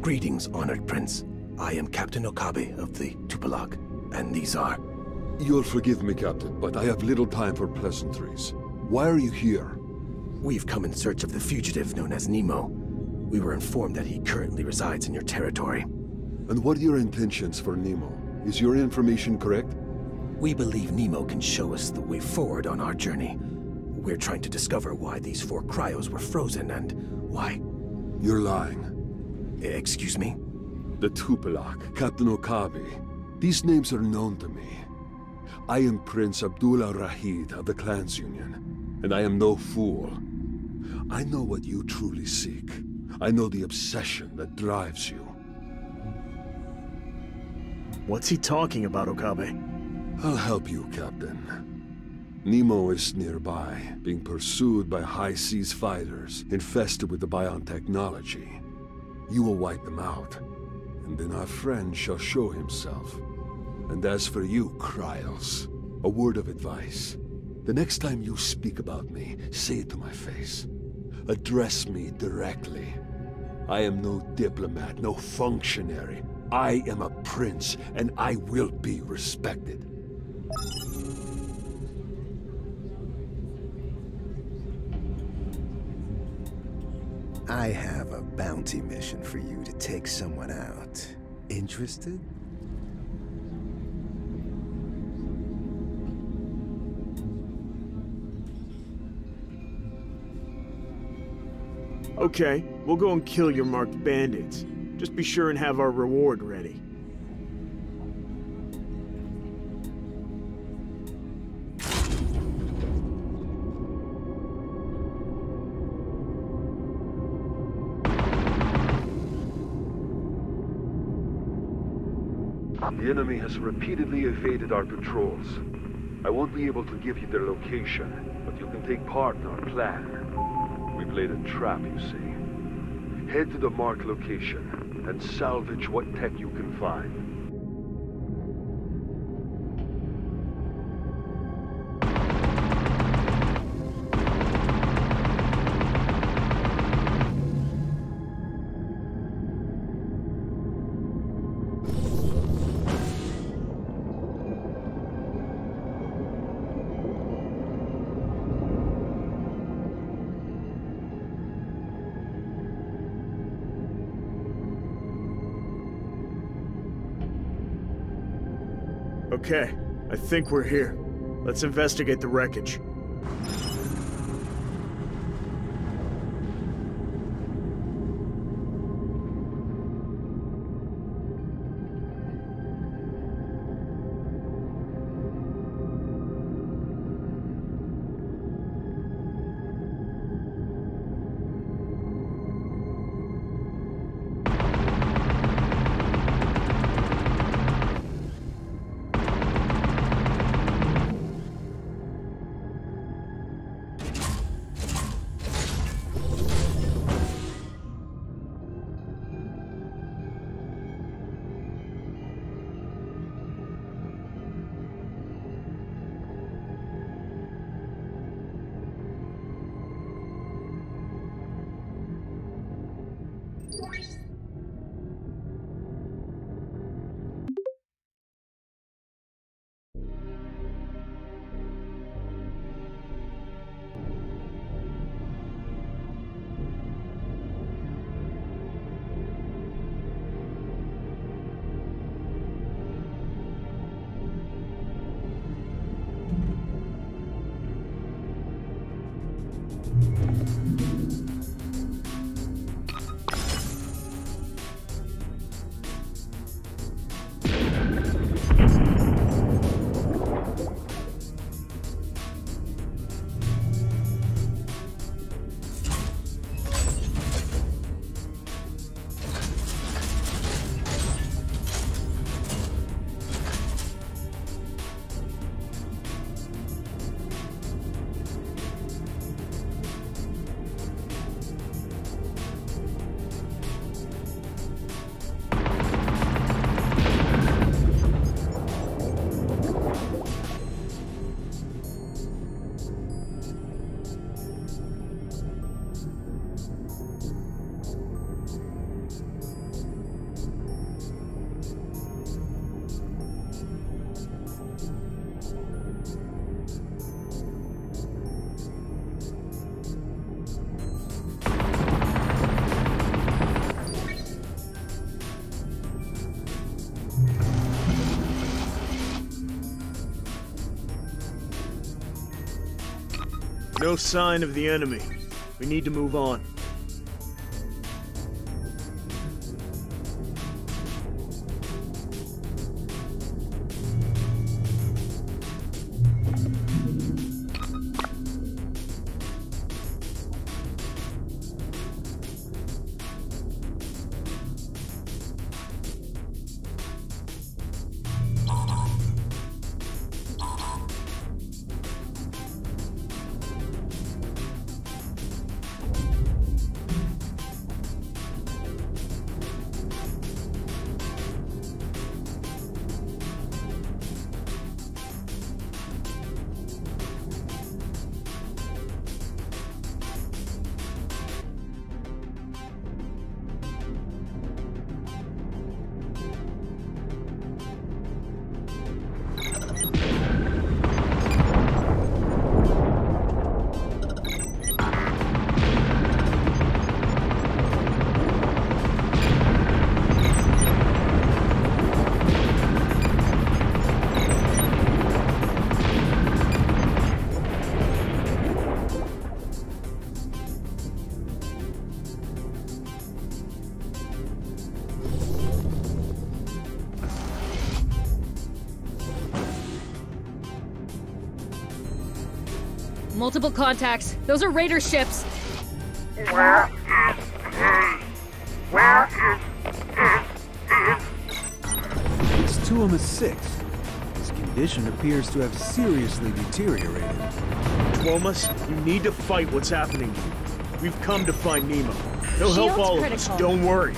Greetings, honored prince. I am Captain Okabe of the Tupilak, and these are... You'll forgive me, Captain, but I have little time for pleasantries. Why are you here? We've come in search of the fugitive known as Nemo. We were informed that he currently resides in your territory. And what are your intentions for Nemo? Is your information correct? We believe Nemo can show us the way forward on our journey. We're trying to discover why these four cryos were frozen and why... You're lying. Excuse me? The Tupilak, Captain Okabe. These names are known to me. I am Prince Abdullah Rahid of the Clans Union, and I am no fool. I know what you truly seek. I know the obsession that drives you. What's he talking about, Okabe? I'll help you, Captain. Nemo is nearby, being pursued by High Seas fighters infested with the Bion technology. You will wipe them out, and then our friend shall show himself. And as for you, Cryos, a word of advice. The next time you speak about me, say it to my face. Address me directly. I am no diplomat, no functionary. I am a prince, and I will be respected. I have a bounty mission for you to take someone out. Interested? Okay, we'll go and kill your marked bandits. Just be sure and have our reward ready. The enemy has repeatedly evaded our patrols. I won't be able to give you their location, but you can take part in our plan. We've laid a trap, you see. Head to the marked location and salvage what tech you can find. Okay, I think we're here. Let's investigate the wreckage. No sign of the enemy. We need to move on. Multiple contacts. Those are raider ships. Where is he? Where is is is It's Tuama 6. His condition appears to have seriously deteriorated. Tuomas, you need to fight what's happening to you. We've come to find Nemo. He'll help Shield's all of us, don't worry.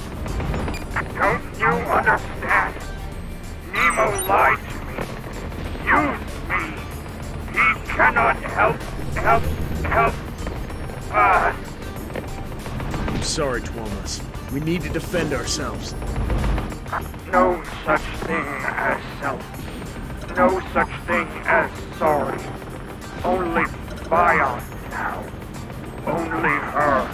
Don't you understand? Nemo lied to me. Used me. He cannot help help help Ah! I'm sorry, Tuomas. We need to defend ourselves. No such thing as self. No such thing as sorry. Only Bion now. Only her. Her.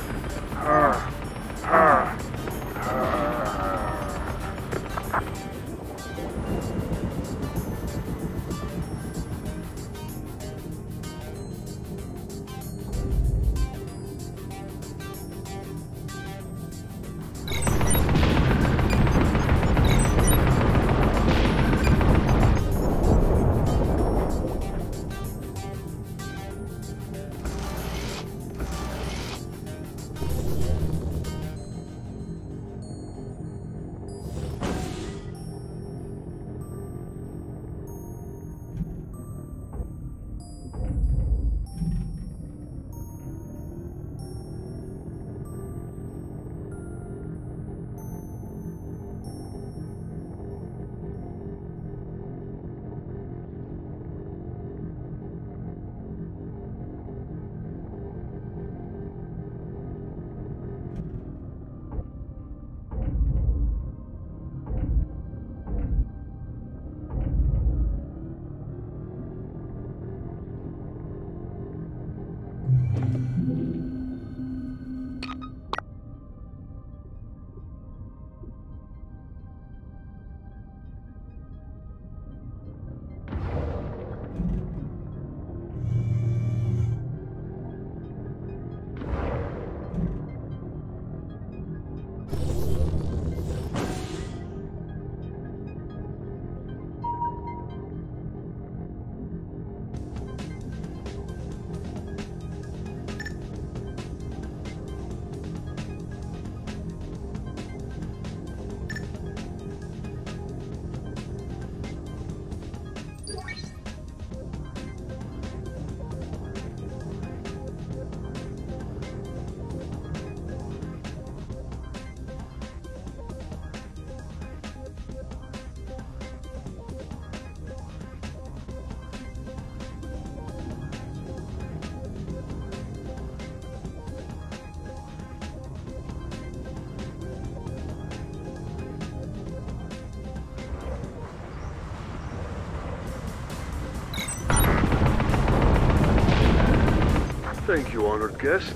Thank you, honored guests.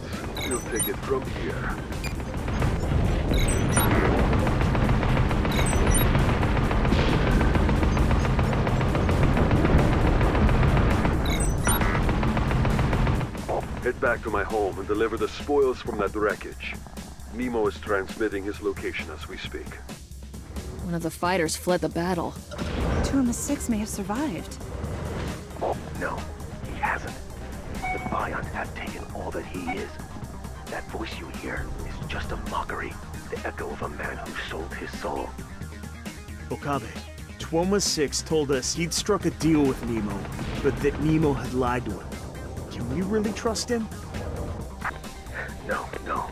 We'll take it from here. Head back to my home and deliver the spoils from that wreckage. Nemo is transmitting his location as we speak. One of the fighters fled the battle. Two of the 6 may have survived. Oh, no, he hasn't. The Bions have taken all that he is. That voice you hear is just a mockery, the echo of a man who sold his soul. Okabe, Twoma 6 told us he'd struck a deal with Nemo, but that Nemo had lied to him. Can we really trust him? No, no.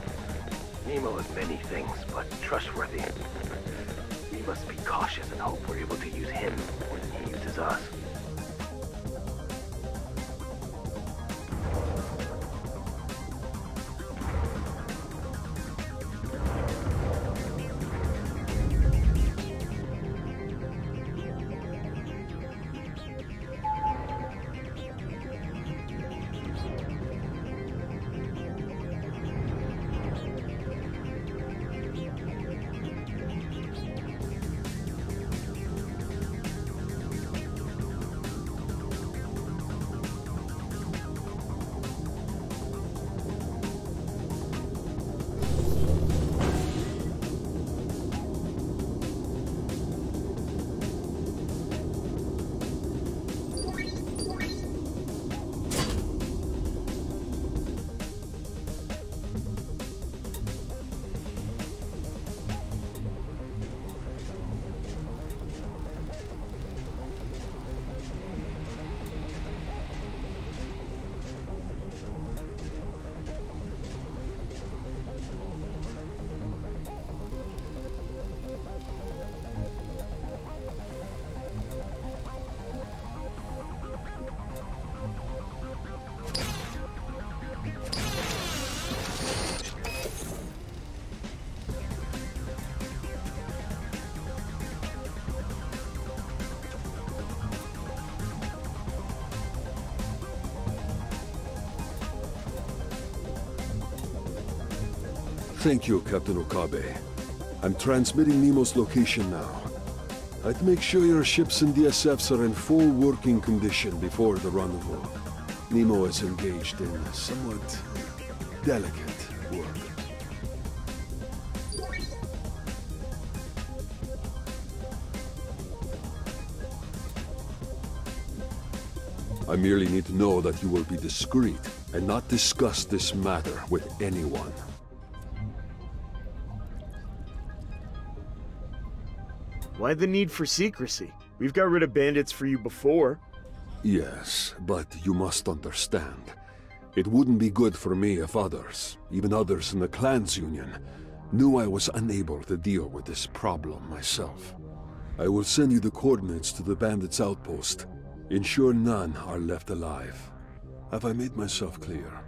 Nemo is many things, but trustworthy. We must be cautious and hope we're able to use him when he uses us. Thank you, Captain Okabe. I'm transmitting Nemo's location now. I'd make sure your ships and DSFs are in full working condition before the rendezvous. Nemo is engaged in somewhat delicate work. I merely need to know that you will be discreet and not discuss this matter with anyone. Why the need for secrecy? We've got rid of bandits for you before. Yes, but you must understand. It wouldn't be good for me if others, even others in the Clans Union, knew I was unable to deal with this problem myself. I will send you the coordinates to the bandits' outpost. Ensure none are left alive. Have I made myself clear?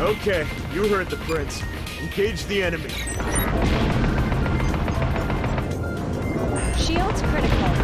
Okay, you heard the prince. Engage the enemy. Shields critical.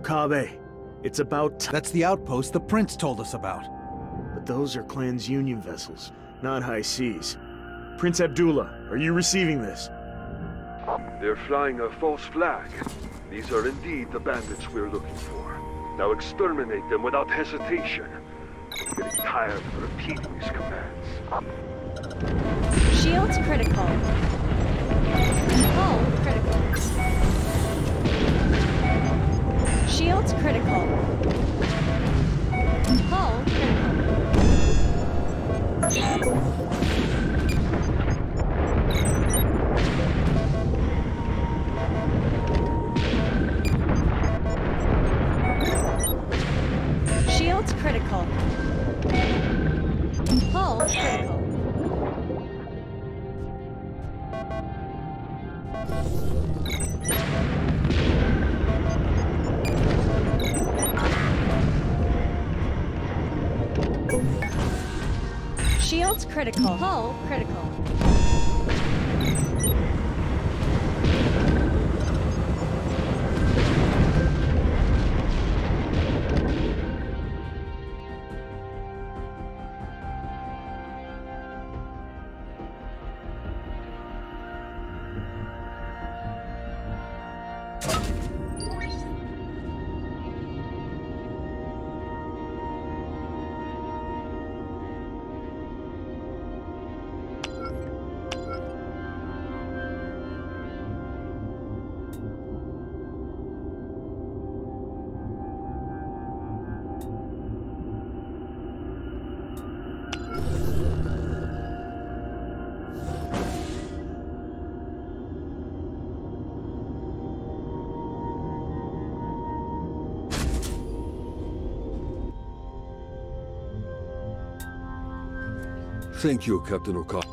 Okabe, it's about time. That's the outpost the prince told us about. But those are Clan's Union vessels, not High Seas. Prince Abdullah, are you receiving this? They're flying a false flag. These are indeed the bandits we're looking for. Now exterminate them without hesitation. I'm getting tired of repeating these commands. Shields critical. Hull critical. Shields critical. Hull critical. Critical. Hull critical. Thank you, Captain Okabe.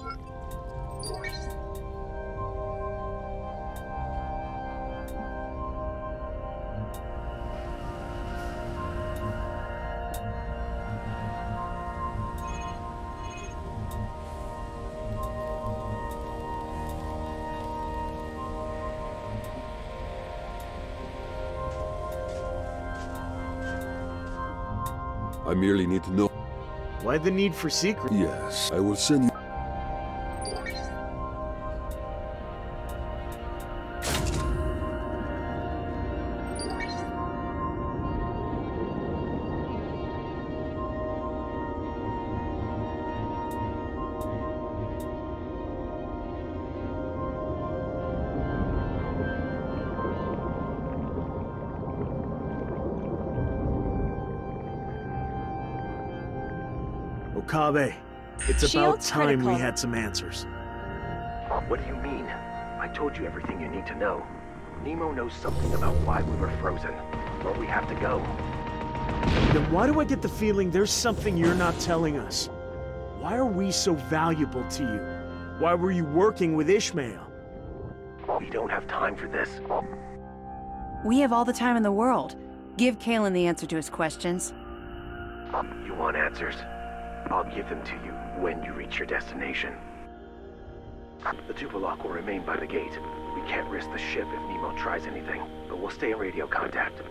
I merely need to know. Why the need for secret? Yes, I will send you. It's about Shields time we had some answers. What do you mean? I told you everything you need to know. Nemo knows something about why we were frozen. Where we have to go. Then why do I get the feeling there's something you're not telling us? Why are we so valuable to you? Why were you working with Ishmael? We don't have time for this. We have all the time in the world. Give Caelan the answer to his questions. You want answers? I'll give them to you when you reach your destination. The Tupilak will remain by the gate. We can't risk the ship if Nemo tries anything, but we'll stay in radio contact.